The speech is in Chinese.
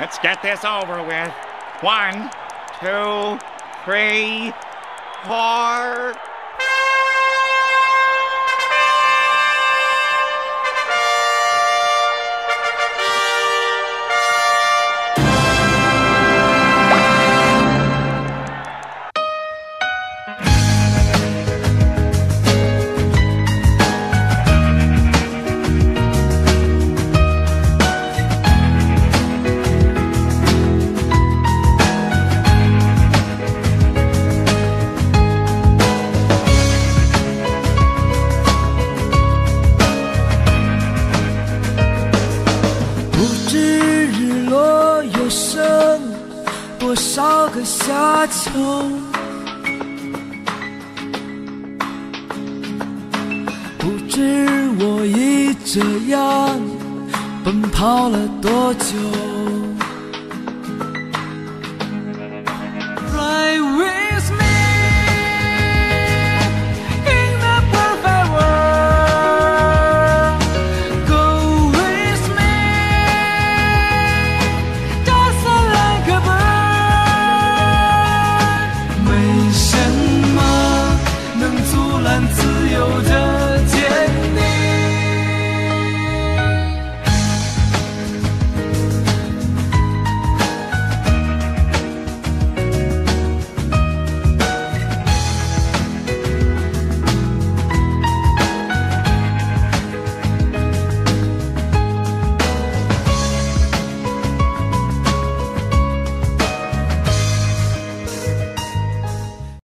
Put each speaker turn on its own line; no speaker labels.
Let's get this over with. One, two, three, four.
少个夏秋，不知我已这样奔跑了多久。